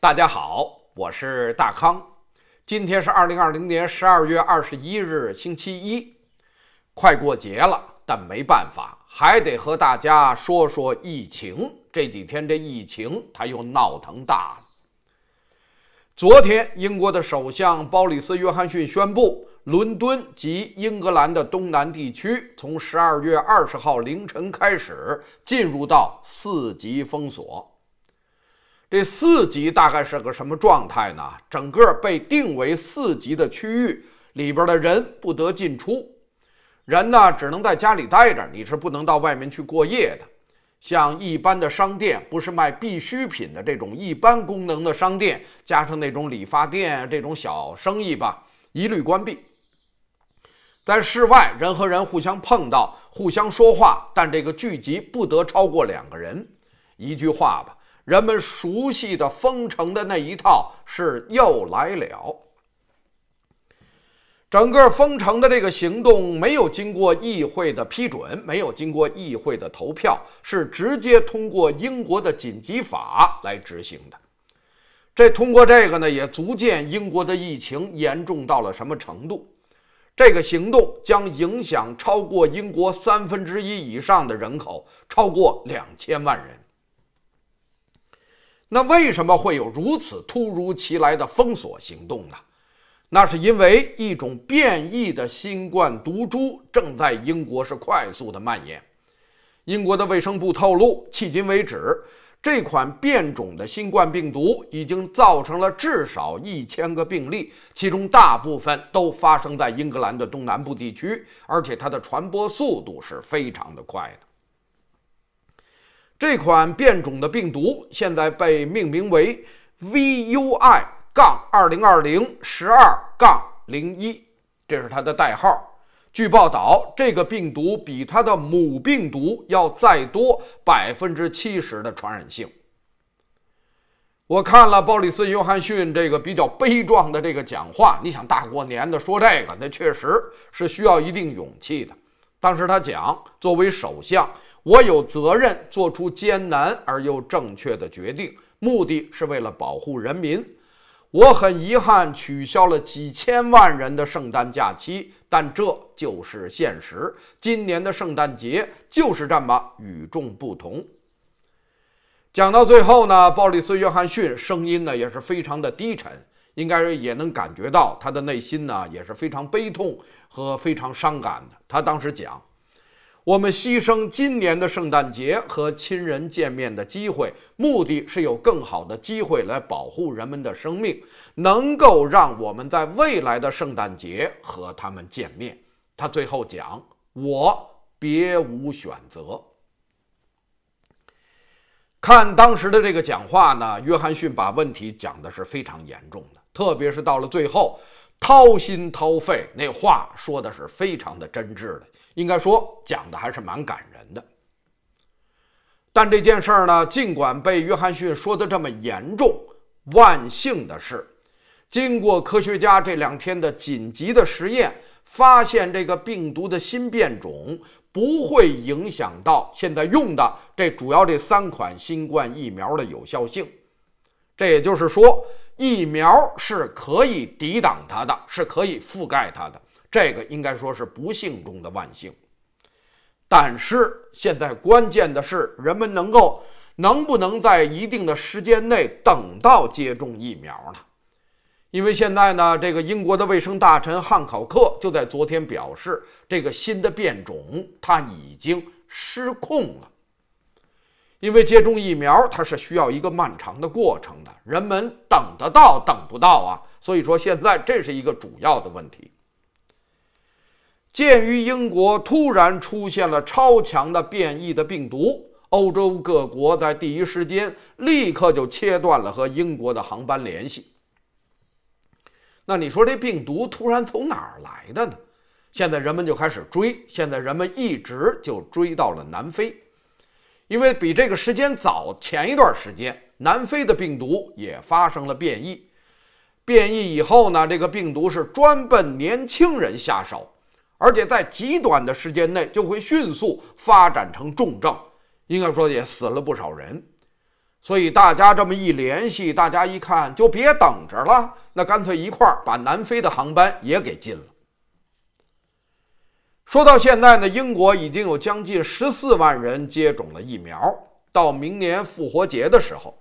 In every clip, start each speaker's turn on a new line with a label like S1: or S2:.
S1: 大家好，我是大康。今天是二零二零年十二月二十一日，星期一，快过节了，但没办法，还得和大家说说疫情。这几天这疫情它又闹腾大了。昨天，英国的首相鲍里斯·约翰逊宣布，伦敦及英格兰的东南地区从十二月二十号凌晨开始进入到四级封锁。这四级大概是个什么状态呢？整个被定为四级的区域里边的人不得进出，人呢只能在家里待着，你是不能到外面去过夜的。像一般的商店，不是卖必需品的这种一般功能的商店，加上那种理发店这种小生意吧，一律关闭。在室外，人和人互相碰到、互相说话，但这个聚集不得超过两个人。一句话吧。人们熟悉的封城的那一套是又来了。整个封城的这个行动没有经过议会的批准，没有经过议会的投票，是直接通过英国的紧急法来执行的。这通过这个呢，也足见英国的疫情严重到了什么程度。这个行动将影响超过英国三分之一以上的人口，超过两千万人。那为什么会有如此突如其来的封锁行动呢？那是因为一种变异的新冠毒株正在英国是快速的蔓延。英国的卫生部透露，迄今为止，这款变种的新冠病毒已经造成了至少一千个病例，其中大部分都发生在英格兰的东南部地区，而且它的传播速度是非常的快的。这款变种的病毒现在被命名为 VUI- 杠二零二零十二杠零一，这是它的代号。据报道，这个病毒比它的母病毒要再多百分之七十的传染性。我看了鲍里斯·约翰逊这个比较悲壮的这个讲话，你想大过年的说这个，那确实是需要一定勇气的。当时他讲，作为首相。我有责任做出艰难而又正确的决定，目的是为了保护人民。我很遗憾取消了几千万人的圣诞假期，但这就是现实。今年的圣诞节就是这么与众不同。讲到最后呢，鲍里斯·约翰逊声音呢也是非常的低沉，应该也能感觉到他的内心呢也是非常悲痛和非常伤感的。他当时讲。我们牺牲今年的圣诞节和亲人见面的机会，目的是有更好的机会来保护人们的生命，能够让我们在未来的圣诞节和他们见面。他最后讲：“我别无选择。”看当时的这个讲话呢，约翰逊把问题讲的是非常严重的，特别是到了最后，掏心掏肺，那话说的是非常的真挚的。应该说讲的还是蛮感人的，但这件事儿呢，尽管被约翰逊说的这么严重，万幸的是，经过科学家这两天的紧急的实验，发现这个病毒的新变种不会影响到现在用的这主要这三款新冠疫苗的有效性。这也就是说，疫苗是可以抵挡它的，是可以覆盖它的。这个应该说是不幸中的万幸，但是现在关键的是人们能够能不能在一定的时间内等到接种疫苗呢？因为现在呢，这个英国的卫生大臣汉考克就在昨天表示，这个新的变种它已经失控了。因为接种疫苗它是需要一个漫长的过程的，人们等得到等不到啊，所以说现在这是一个主要的问题。鉴于英国突然出现了超强的变异的病毒，欧洲各国在第一时间立刻就切断了和英国的航班联系。那你说这病毒突然从哪儿来的呢？现在人们就开始追，现在人们一直就追到了南非，因为比这个时间早前一段时间，南非的病毒也发生了变异。变异以后呢，这个病毒是专奔年轻人下手。而且在极短的时间内就会迅速发展成重症，应该说也死了不少人。所以大家这么一联系，大家一看就别等着了，那干脆一块儿把南非的航班也给禁了。说到现在呢，英国已经有将近十四万人接种了疫苗。到明年复活节的时候，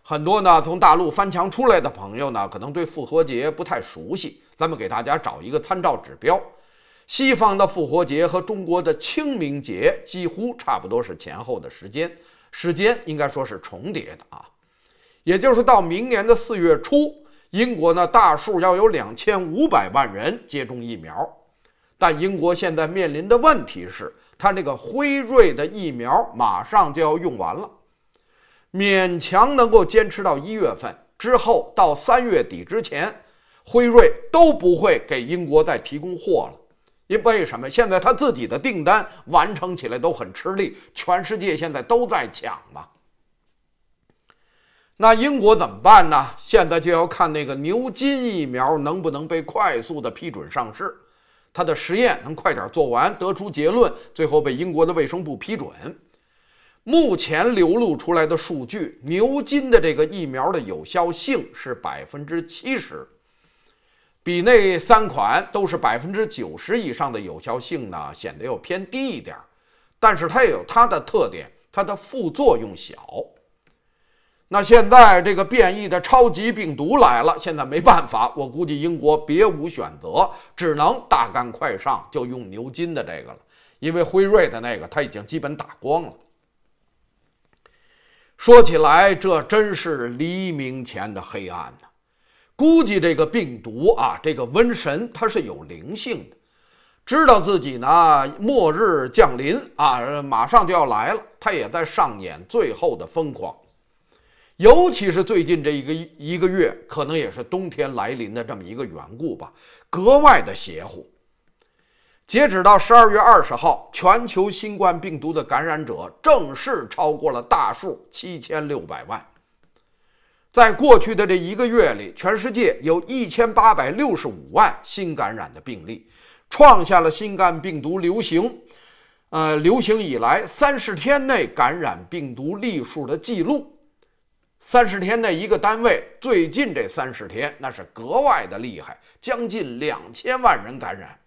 S1: 很多呢从大陆翻墙出来的朋友呢，可能对复活节不太熟悉。咱们给大家找一个参照指标：西方的复活节和中国的清明节几乎差不多是前后的时间，时间应该说是重叠的啊。也就是到明年的四月初，英国呢大数要有两千五百万人接种疫苗。但英国现在面临的问题是，它那个辉瑞的疫苗马上就要用完了，勉强能够坚持到一月份之后，到三月底之前，辉瑞都不会给英国再提供货了。因为什么？现在他自己的订单完成起来都很吃力，全世界现在都在抢嘛。那英国怎么办呢？现在就要看那个牛津疫苗能不能被快速的批准上市。他的实验能快点做完，得出结论，最后被英国的卫生部批准。目前流露出来的数据，牛津的这个疫苗的有效性是百分之七十，比那三款都是百分之九十以上的有效性呢，显得要偏低一点。但是它也有它的特点，它的副作用小。那现在这个变异的超级病毒来了，现在没办法，我估计英国别无选择，只能大干快上，就用牛津的这个了，因为辉瑞的那个他已经基本打光了。说起来，这真是黎明前的黑暗呐！估计这个病毒啊，这个瘟神它是有灵性的，知道自己呢末日降临啊，马上就要来了，它也在上演最后的疯狂。尤其是最近这一个一个月，可能也是冬天来临的这么一个缘故吧，格外的邪乎。截止到十二月二十号，全球新冠病毒的感染者正式超过了大数七千六百万。在过去的这一个月里，全世界有一千八百六十五万新感染的病例，创下了新冠病毒流行，呃，流行以来三十天内感染病毒例数的记录。三十天内一个单位，最近这三十天那是格外的厉害，将近两千万人感染。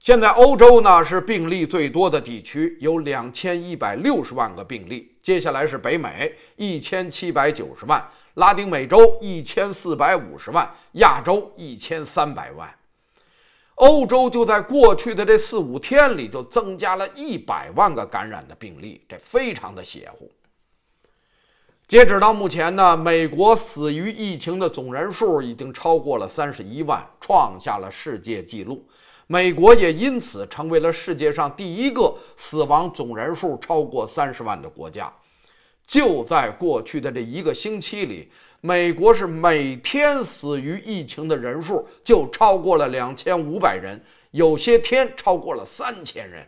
S1: 现在欧洲呢是病例最多的地区，有两千一百六十万个病例。接下来是北美一千七百九十万，拉丁美洲一千四百五十万，亚洲一千三百万。欧洲就在过去的这四五天里就增加了一百万个感染的病例，这非常的邪乎。截止到目前呢，美国死于疫情的总人数已经超过了三十一万，创下了世界纪录。美国也因此成为了世界上第一个死亡总人数超过三十万的国家。就在过去的这一个星期里，美国是每天死于疫情的人数就超过了两千五百人，有些天超过了三千人。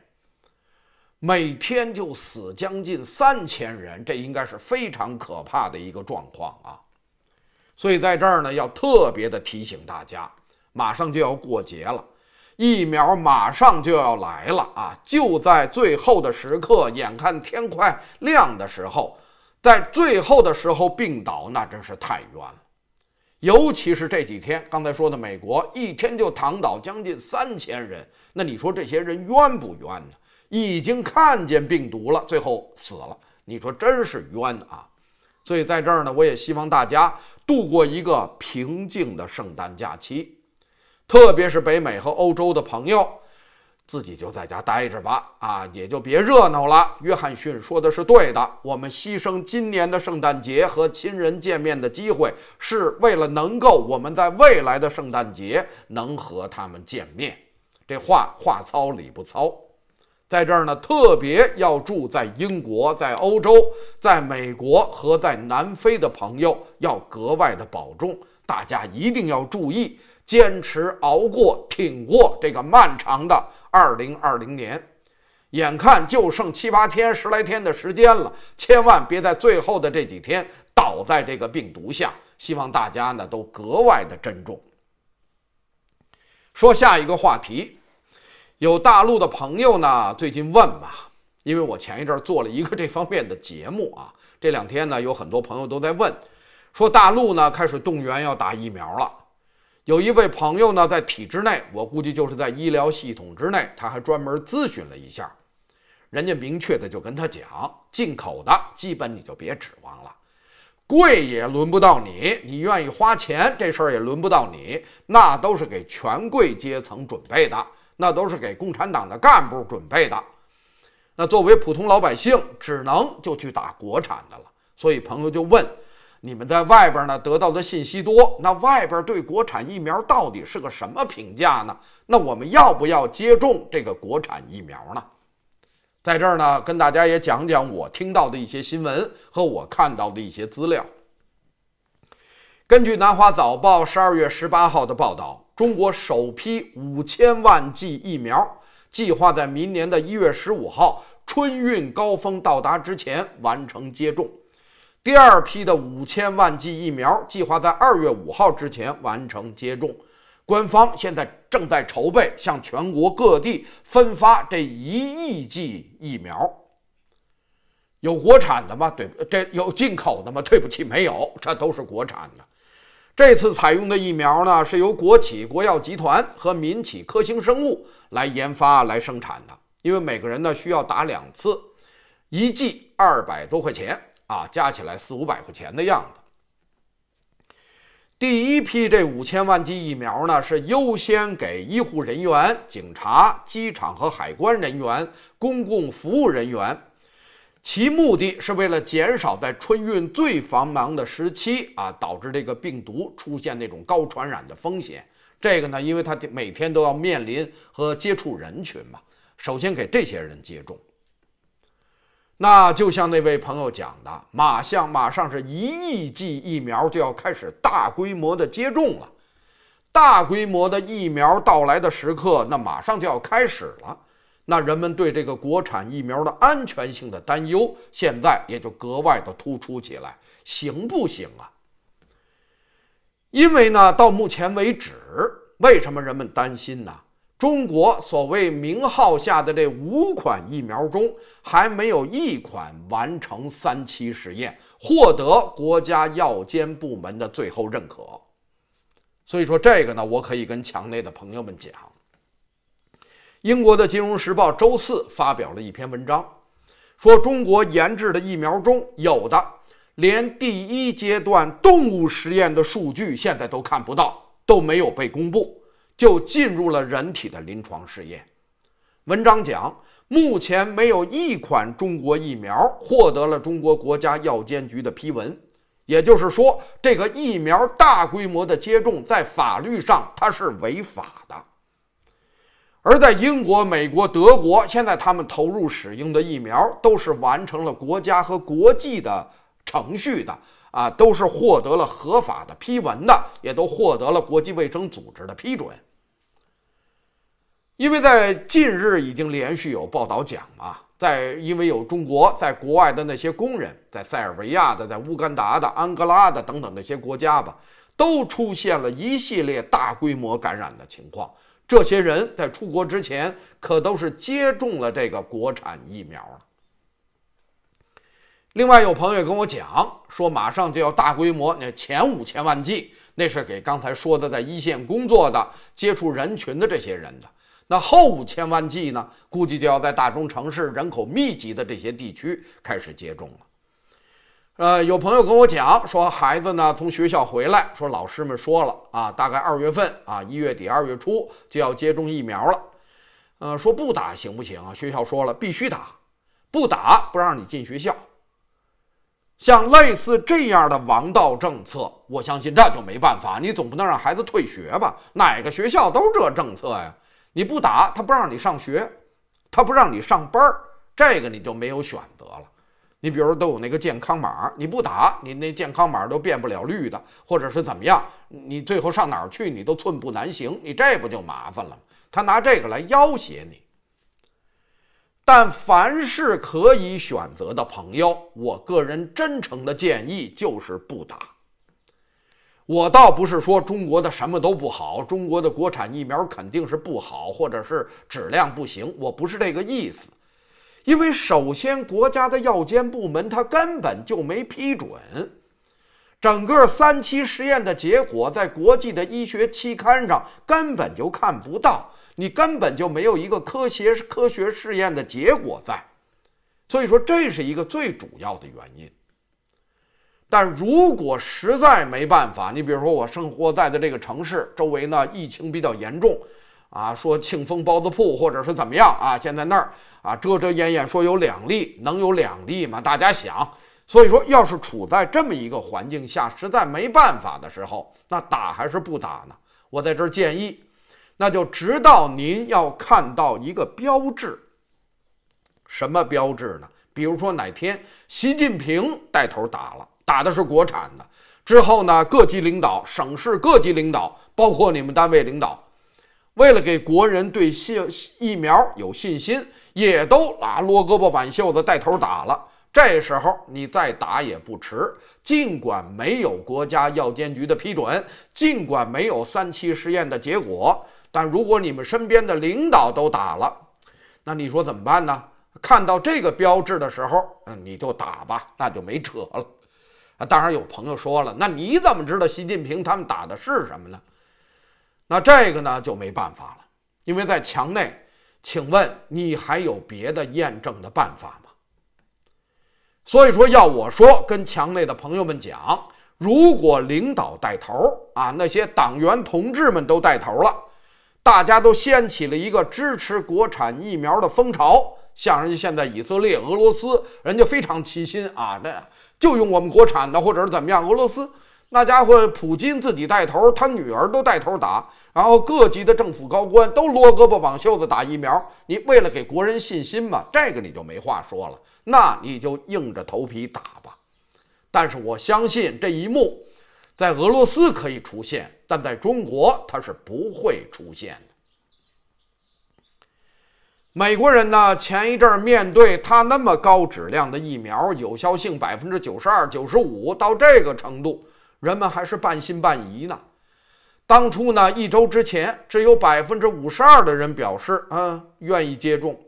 S1: 每天就死将近三千人，这应该是非常可怕的一个状况啊！所以在这儿呢，要特别的提醒大家，马上就要过节了，疫苗马上就要来了啊！就在最后的时刻，眼看天快亮的时候，在最后的时候病倒，那真是太冤了。尤其是这几天，刚才说的美国，一天就躺倒将近三千人，那你说这些人冤不冤呢？已经看见病毒了，最后死了，你说真是冤啊！所以在这儿呢，我也希望大家度过一个平静的圣诞假期，特别是北美和欧洲的朋友，自己就在家待着吧，啊，也就别热闹了。约翰逊说的是对的，我们牺牲今年的圣诞节和亲人见面的机会，是为了能够我们在未来的圣诞节能和他们见面。这话话糙理不糙。在这儿呢，特别要住在英国、在欧洲、在美国和在南非的朋友要格外的保重，大家一定要注意，坚持熬过、挺过这个漫长的二零二零年。眼看就剩七八天、十来天的时间了，千万别在最后的这几天倒在这个病毒下。希望大家呢都格外的珍重。说下一个话题。有大陆的朋友呢，最近问嘛，因为我前一阵做了一个这方面的节目啊。这两天呢，有很多朋友都在问，说大陆呢开始动员要打疫苗了。有一位朋友呢，在体制内，我估计就是在医疗系统之内，他还专门咨询了一下，人家明确的就跟他讲，进口的基本你就别指望了，贵也轮不到你，你愿意花钱这事儿也轮不到你，那都是给权贵阶层准备的，那都是给共产党的干部准备的，那作为普通老百姓，只能就去打国产的了。所以朋友就问。你们在外边呢得到的信息多，那外边对国产疫苗到底是个什么评价呢？那我们要不要接种这个国产疫苗呢？在这儿呢，跟大家也讲讲我听到的一些新闻和我看到的一些资料。根据南华早报十二月十八号的报道，中国首批五千万剂疫苗计划在明年的一月十五号春运高峰到达之前完成接种。第二批的五千万剂疫苗计划在二月五号之前完成接种，官方现在正在筹备向全国各地分发这一亿剂疫苗。有国产的吗？对，这有进口的吗？对不起，没有，这都是国产的。这次采用的疫苗呢，是由国企国药集团和民企科兴生物来研发来生产的，因为每个人呢需要打两次，一剂二百多块钱。啊，加起来四五百块钱的样子。第一批这五千万剂疫苗呢，是优先给医护人员、警察、机场和海关人员、公共服务人员，其目的是为了减少在春运最繁忙的时期啊，导致这个病毒出现那种高传染的风险。这个呢，因为他每天都要面临和接触人群嘛，首先给这些人接种。那就像那位朋友讲的，马上马上是一亿剂疫苗就要开始大规模的接种了，大规模的疫苗到来的时刻，那马上就要开始了。那人们对这个国产疫苗的安全性的担忧，现在也就格外的突出起来，行不行啊？因为呢，到目前为止，为什么人们担心呢？中国所谓名号下的这五款疫苗中，还没有一款完成三期实验，获得国家药监部门的最后认可。所以说这个呢，我可以跟墙内的朋友们讲。英国的《金融时报》周四发表了一篇文章，说中国研制的疫苗中有的连第一阶段动物实验的数据现在都看不到，都没有被公布。就进入了人体的临床试验。文章讲，目前没有一款中国疫苗获得了中国国家药监局的批文，也就是说，这个疫苗大规模的接种在法律上它是违法的。而在英国、美国、德国，现在他们投入使用的疫苗都是完成了国家和国际的程序的。啊，都是获得了合法的批文的，也都获得了国际卫生组织的批准。因为在近日已经连续有报道讲嘛，在因为有中国在国外的那些工人，在塞尔维亚的、在乌干达的、安哥拉的等等那些国家吧，都出现了一系列大规模感染的情况。这些人在出国之前可都是接种了这个国产疫苗了。另外有朋友跟我讲说，马上就要大规模，那前五千万剂那是给刚才说的在一线工作的、接触人群的这些人的。那后五千万剂呢，估计就要在大中城市、人口密集的这些地区开始接种了。呃，有朋友跟我讲说，孩子呢从学校回来，说老师们说了啊，大概二月份啊，一月底、二月初就要接种疫苗了。呃，说不打行不行啊？学校说了，必须打，不打不让你进学校。像类似这样的王道政策，我相信这就没办法。你总不能让孩子退学吧？哪个学校都这政策呀？你不打，他不让你上学，他不让你上班儿，这个你就没有选择了。你比如都有那个健康码，你不打，你那健康码都变不了绿的，或者是怎么样？你最后上哪儿去，你都寸步难行，你这不就麻烦了？他拿这个来要挟你。但凡是可以选择的朋友，我个人真诚的建议就是不打。我倒不是说中国的什么都不好，中国的国产疫苗肯定是不好，或者是质量不行，我不是这个意思。因为首先国家的药监部门它根本就没批准，整个三期实验的结果在国际的医学期刊上根本就看不到，你根本就没有一个科学科学试验的结果在，所以说这是一个最主要的原因。但如果实在没办法，你比如说我生活在的这个城市周围呢，疫情比较严重，啊，说庆丰包子铺或者是怎么样啊，现在那儿啊遮遮掩掩说有两例，能有两例吗？大家想，所以说要是处在这么一个环境下，实在没办法的时候，那打还是不打呢？我在这儿建议，那就直到您要看到一个标志，什么标志呢？比如说哪天习近平带头打了。打的是国产的，之后呢，各级领导、省市各级领导，包括你们单位领导，为了给国人对信疫苗有信心，也都啊撸胳膊挽袖子带头打了。这时候你再打也不迟。尽管没有国家药监局的批准，尽管没有三期实验的结果，但如果你们身边的领导都打了，那你说怎么办呢？看到这个标志的时候，嗯，你就打吧，那就没扯了。啊当然有朋友说了，那你怎么知道习近平他们打的是什么呢？那这个呢就没办法了，因为在墙内。请问你还有别的验证的办法吗？所以说，要我说，跟墙内的朋友们讲，如果领导带头啊，那些党员同志们都带头了，大家都掀起了一个支持国产疫苗的风潮，像人家现在以色列、俄罗斯，人家非常齐心啊，那。就用我们国产的，或者是怎么样？俄罗斯那家伙，普京自己带头，他女儿都带头打，然后各级的政府高官都撸胳膊挽袖子打疫苗。你为了给国人信心嘛，这个你就没话说了，那你就硬着头皮打吧。但是我相信这一幕在俄罗斯可以出现，但在中国它是不会出现的。美国人呢？前一阵儿面对他那么高质量的疫苗，有效性百分之九十二、九十五到这个程度，人们还是半信半疑呢。当初呢，一周之前只有百分之五十二的人表示，嗯，愿意接种。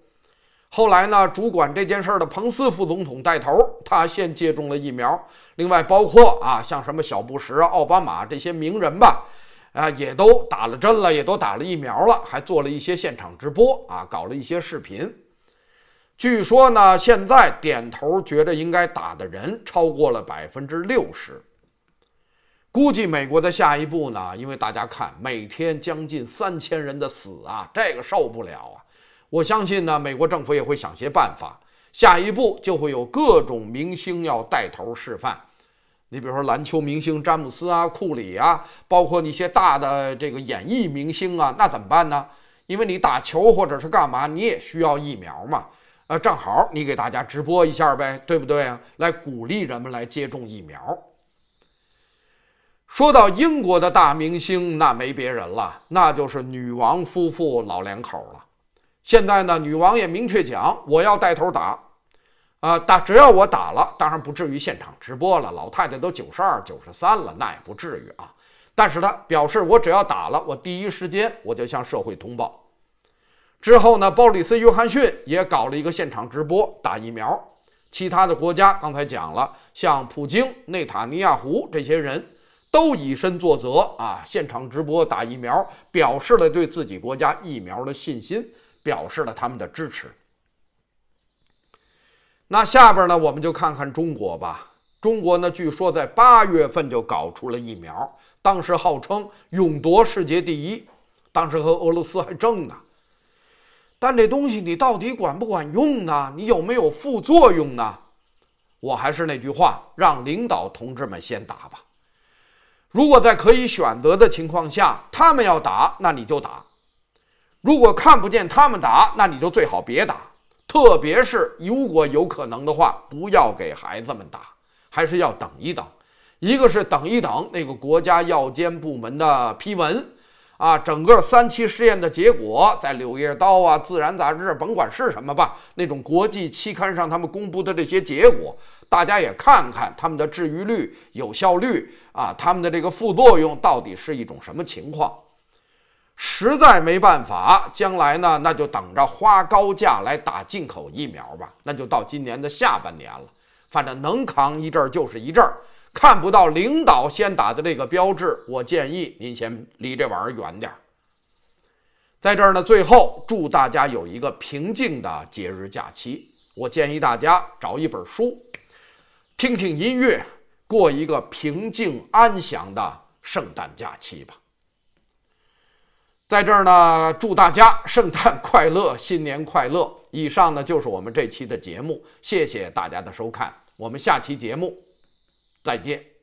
S1: 后来呢，主管这件事的彭斯副总统带头，他先接种了疫苗。另外，包括啊，像什么小布什、奥巴马这些名人吧。啊，也都打了针了，也都打了疫苗了，还做了一些现场直播啊，搞了一些视频。据说呢，现在点头觉得应该打的人超过了百分之六十。估计美国的下一步呢，因为大家看每天将近三千人的死啊，这个受不了啊。我相信呢，美国政府也会想些办法，下一步就会有各种明星要带头示范。你比如说篮球明星詹姆斯啊、库里啊，包括那些大的这个演艺明星啊，那怎么办呢？因为你打球或者是干嘛，你也需要疫苗嘛。呃，正好你给大家直播一下呗，对不对啊？来鼓励人们来接种疫苗。说到英国的大明星，那没别人了，那就是女王夫妇老两口了。现在呢，女王也明确讲，我要带头打。啊，打只要我打了，当然不至于现场直播了。老太太都九十二、九十三了，那也不至于啊。但是她表示，我只要打了，我第一时间我就向社会通报。之后呢，鲍里斯·约翰逊也搞了一个现场直播打疫苗。其他的国家刚才讲了，像普京、内塔尼亚胡这些人都以身作则啊，现场直播打疫苗，表示了对自己国家疫苗的信心，表示了他们的支持。那下边呢，我们就看看中国吧。中国呢，据说在八月份就搞出了疫苗，当时号称勇夺世界第一，当时和俄罗斯还争呢。但这东西你到底管不管用呢？你有没有副作用呢？我还是那句话，让领导同志们先打吧。如果在可以选择的情况下，他们要打，那你就打；如果看不见他们打，那你就最好别打。特别是如果有可能的话，不要给孩子们打，还是要等一等。一个是等一等那个国家药监部门的批文，啊，整个三期试验的结果在《柳叶刀》啊、《自然》杂志，甭管是什么吧，那种国际期刊上他们公布的这些结果，大家也看看他们的治愈率、有效率啊，他们的这个副作用到底是一种什么情况。实在没办法，将来呢，那就等着花高价来打进口疫苗吧。那就到今年的下半年了，反正能扛一阵儿就是一阵儿。看不到领导先打的这个标志，我建议您先离这玩意儿远点儿。在这儿呢，最后祝大家有一个平静的节日假期。我建议大家找一本书，听听音乐，过一个平静安详的圣诞假期吧。在这儿呢，祝大家圣诞快乐，新年快乐！以上呢就是我们这期的节目，谢谢大家的收看，我们下期节目再见。